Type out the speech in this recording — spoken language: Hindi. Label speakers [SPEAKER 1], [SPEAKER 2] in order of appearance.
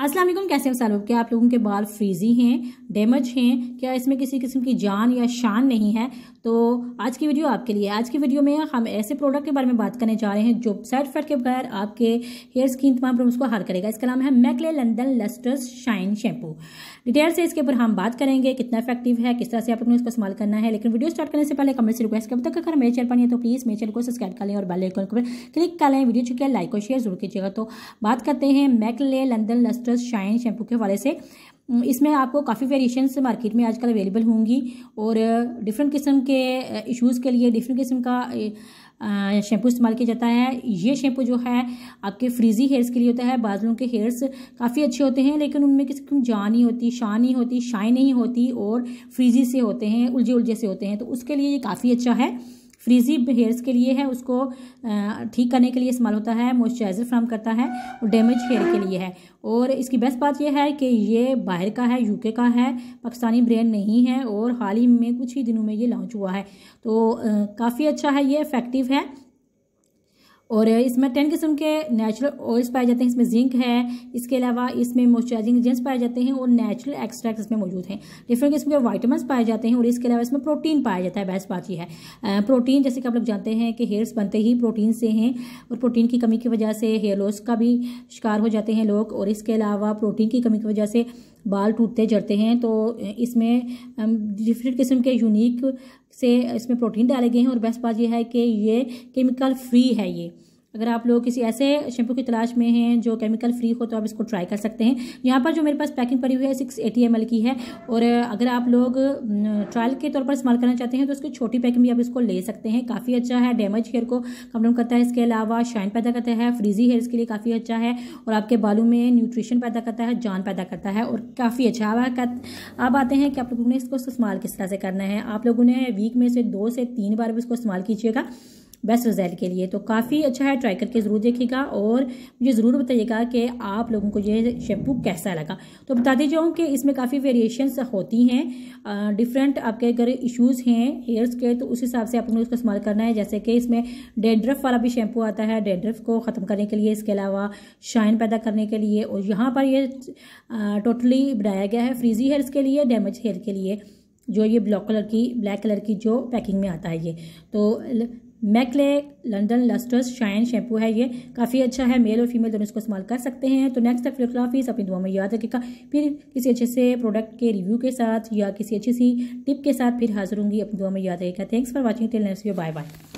[SPEAKER 1] अस्सलाम वालेकुम, कैसे हो सालों? क्या आप लोगों के बाल फ्रीजी हैं, डैमेज हैं? क्या इसमें किसी किस्म की जान या शान नहीं है? तो आज की वीडियो आपके लिए आज की वीडियो में हम ऐसे प्रोडक्ट के बारे में बात करने जा रहे हैं जो साइड इफ़ेक्ट के बगैर आपके हेयर स्किन तमाम प्रॉब्लम्स को हल करेगा। इसका नाम है McLay London lustres shine shampoo detail से इसके ऊपर हम बात करेंगे, कितना इफ़ेक्टिव है, किस तरह से आप लोगों ने इसको इस्तेमाल करना है। लेकिन वीडियो स्टार्ट करने से पहले कमेंट से रिक्वेस्ट कब तक अगर मेरे चैनल पर नहीं है तो प्लीज़ मेरे चैनल को सब्सक्राइब कर लें और बेल आइकन पर क्लिक कर लें। वीडियो चुके लाइक और शेयर ज़रूर कीजिएगा। तो बात करते हैं McLay London lustres shine shampoo के हवाले से। इसमें आपको काफ़ी वेरिएशंस मार्केट में आजकल अवेलेबल होंगी और डिफरेंट किस्म के इश्यूज़ के लिए डिफरेंट किस्म का शैम्पू इस्तेमाल किया जाता है। ये शैम्पू जो है, आपके फ्रीजी हेयर्स के लिए होता है। बाजलों के हेयर्स काफ़ी अच्छे होते हैं, लेकिन उनमें किसी की जान नहीं होती, शान नहीं होती शाइन नहीं होती और फ्रीजी से होते हैं उलझे उलझे से होते हैं। तो उसके लिए ये काफ़ी अच्छा है। फ्रीजी हेयर्स के लिए है, उसको ठीक करने के लिए इस्तेमाल होता है मॉइस्चराइजर फ्राम करता है और डैमेज हेयर के लिए है। और इसकी बेस्ट बात यह है कि ये बाहर का है यूके का है, पाकिस्तानी ब्रांड नहीं है और हाल ही में कुछ ही दिनों में ये लॉन्च हुआ है। तो काफ़ी अच्छा है, ये इफ़ेक्टिव है। और इसमें टेन किस्म के नेचुरल ऑयल्स पाए जाते हैं, इसमें जिंक है, इसके अलावा इसमें मॉइस्चराइजिंग एजेंट्स पाए जाते हैं, और नेचुरल एक्सट्रैक्ट इसमें मौजूद हैं। डिफरेंट किस्म के वाइटामिन पाए जाते हैं, और इसके अलावा इसमें प्रोटीन पाया जाता है बेस्ट बात यह है। प्रोटीन जैसे कि आप लोग जानते हैं कि हेयर्स बनते ही प्रोटीन से हैं, और प्रोटीन की कमी की वजह से हेयर लॉस का भी शिकार हो जाते हैं लोग, और इसके अलावा प्रोटीन की कमी की वजह से बाल टूटते जड़ते हैं तो इसमें डिफरेंट किस्म के यूनिक से इसमें प्रोटीन डाले गए हैं और बेस्ट बात यह है कि ये केमिकल फ्री है ये। अगर आप लोग किसी ऐसे शैम्पू की तलाश में हैं जो केमिकल फ्री हो तो आप इसको ट्राई कर सकते हैं। यहाँ पर जो मेरे पास पैकिंग पड़ी हुई है, सिक्स एटी एम की है। और अगर आप लोग ट्रायल के तौर पर इस्तेमाल करना चाहते हैं तो उसकी छोटी पैकिंग भी आप इसको ले सकते हैं। काफ़ी अच्छा है, डैमेज हेयर को कम डाउन करता है इसके अलावा, शाइन पैदा करता है, फ्रीजी हेयर के लिए काफ़ी अच्छा है। और आपके बालों में न्यूट्रिशन पैदा करता है, जान पैदा करता है, और काफ़ी अच्छा अब आते हैं कि आप लोगों ने इसको इस्तेमाल किस तरह से करना है। आप लोगों ने वीक में से दो से तीन बार भी इसको इस्तेमाल कीजिएगा। बेस्ट रिज़ल्ट के लिए। तो काफ़ी अच्छा है ट्राई करके ज़रूर देखिएगा और मुझे ज़रूर बताइएगा कि आप लोगों को ये शैम्पू कैसा लगा। तो बता बताती जाऊँ कि इसमें काफ़ी वेरिएशंस होती हैं डिफरेंट आपके अगर इश्यूज़ हैं हेयर्स के तो उस हिसाब से आप लोगों को इस्तेमाल करना है। जैसे कि इसमें डेड्रफ वाला भी शैम्पू आता है डेड्रफ को ख़त्म करने के लिए, इसके अलावा शाइन पैदा करने के लिए, और यहाँ पर ये टोटली बनाया गया है फ्रीजी हेयर्स के लिए डैमेज हेयर के लिए। जो ये ब्लॉक कलर की, ब्लैक कलर की जो पैकिंग में आता है ये। तो McLay London, lustres, shine, shampoo है ये। काफ़ी अच्छा है, मेल और फीमेल दोनों इसको इस्तेमाल कर सकते हैं। तो नेक्स्ट तक फिर अपनी दुआ में याद रखेगा फिर किसी अच्छे से प्रोडक्ट के रिव्यू के साथ या किसी अच्छी सी टिप के साथ फिर हाजिर होंगी। अपनी दुआ में याद रखेगा thanks for watching till next bye bye